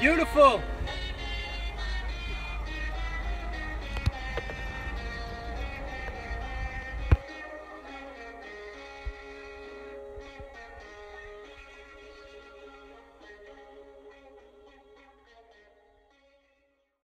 Beautiful.